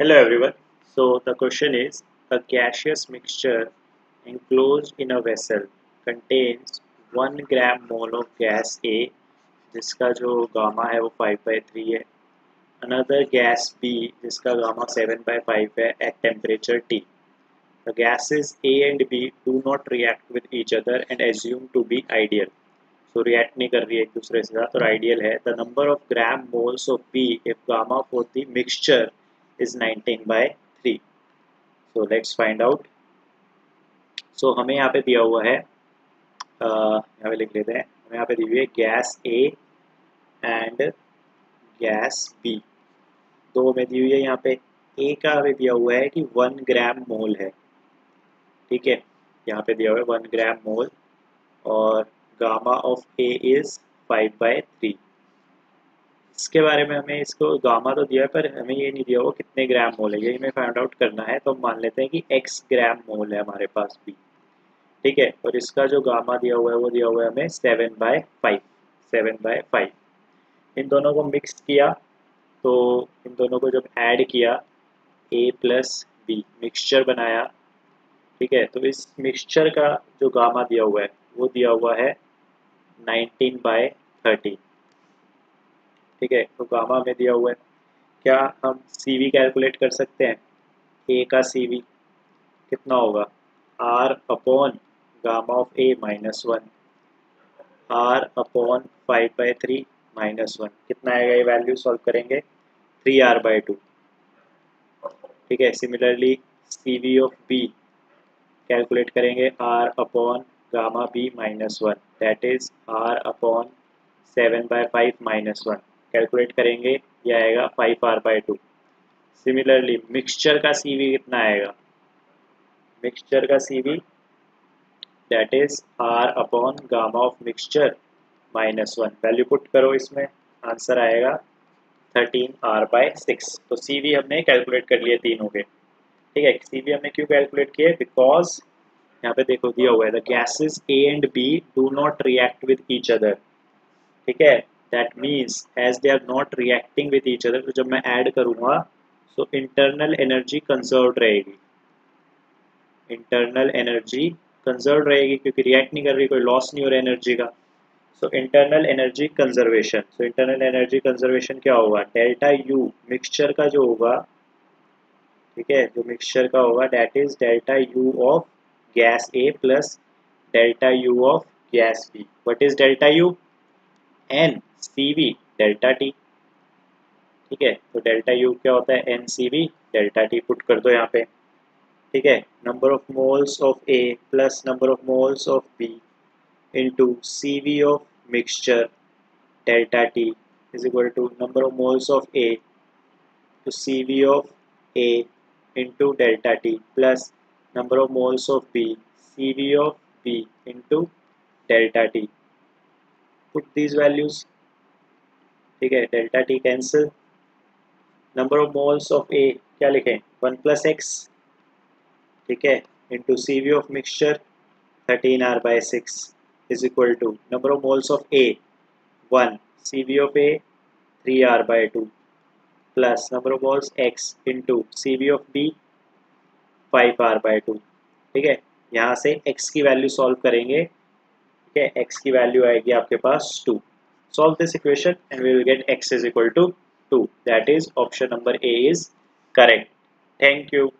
Hello everyone. So the question is a gaseous mixture enclosed in a vessel contains 1 gram mole of gas A जिसका जो gamma है वो 5 by 3 है another gas B जिसका gamma 7 by 5 है at temperature T. The gases A and B do not react with each other and assume to be ideal. So react नहीं कर रही है एक दूसरे से साथ और ideal है. The number of gram moles of B if gamma for the mixture is 19 by 3 so, let's find out. So, हमें यहाँ पे दिया हुआ है यहाँ पे लिख लेते हैं। हमें यहाँ पे दी हुई है gas A and gas B दो में दी हुई है यहाँ पे। ए का हमें दिया हुआ है कि वन ग्राम मोल है। ठीक है? यहाँ पे दिया हुआ है वन ग्राम मोल और gamma of A is five by three इसके बारे में हमें इसको गामा तो दिया है, पर हमें ये नहीं दिया हुआ कितने ग्राम मोल है। यही हमें फाइंड आउट करना है तो हम मान लेते हैं कि एक्स ग्राम मोल है हमारे पास भी ठीक है? और इसका जो गामा दिया हुआ है, वो दिया हुआ है हमें seven by five seven by five इन दोनों को मिक्स किया तो इन दोनों को जब ऐड किया ए प्लस बी मिक्सचर बनाया। ठीक है? तो इस मिक्सचर का जो गामा दिया हुआ है, वो दिया हुआ है नाइनटीन बाय थर्टी ठीक है तो गामा में दिया हुआ है। क्या हम सी वी कैलकुलेट कर सकते हैं? ए का सी वी कितना होगा? R upon gamma of A minus one R upon five by three minus one कितना आएगा ये वैल्यू सॉल्व करेंगे? थ्री आर बाई टू ठीक है similarly C V of B calculate करेंगे। R upon gamma B minus one that is R upon seven by five minus one calculate करेंगे, ये आएगा five R by two similarly mixture का C V कितना आएगा? Mixture का C V that is R upon gamma of mixture minus one value put करो इसमें answer आएगा थर्टीन आर बाय सिक्स तो सी वी हमने कैलकुलेट कर लिए तीनों के. ठीक है सी वी हमने क्यों कैलकुलेट किए? बिकॉज़ यहाँ पे देखो दिया हुआ है the gases A and B do not react with each other ठीक है that means as they are not reacting with each other तो जब मैं ऐड करूँगा सो इंटरनल एनर्जी कंजर्व रहेगी। इंटरनल एनर्जी कंजर्व रहेगी क्योंकि रिएक्ट नहीं कर रही, कोई लॉस नहीं हो रहा एनर्जी का। So internal energy conservation so internal energy conservation क्या होगा? डेल्टा यू मिक्सचर का जो होगा, ठीक है, जो मिक्सचर का होगा that is delta U of gas A plus delta U of gas B what is delta U n C V delta T ठीक है? तो डेल्टा यू क्या होता है? N C V delta T put कर दो यहाँ पे। ठीक है? Number of moles of A plus number of moles of B into C V of mixture delta T is equal to number of moles of A V of A into delta T plus number of moles of B C V of B into delta T put these values ठीक है delta T cancel number of moles of A क्या लिखें? One plus x ठीक है into C V of mixture thirteen R by six is equal to number of moles of A one C V of A three R by two plus number of moles X into C V of B five R by two ठीक है, यहाँ से x की value solve करेंगे, ठीक है x की value आएगी आपके पास to solve this equation and we will get x is equal to 2 that is option number a is correct. Thank you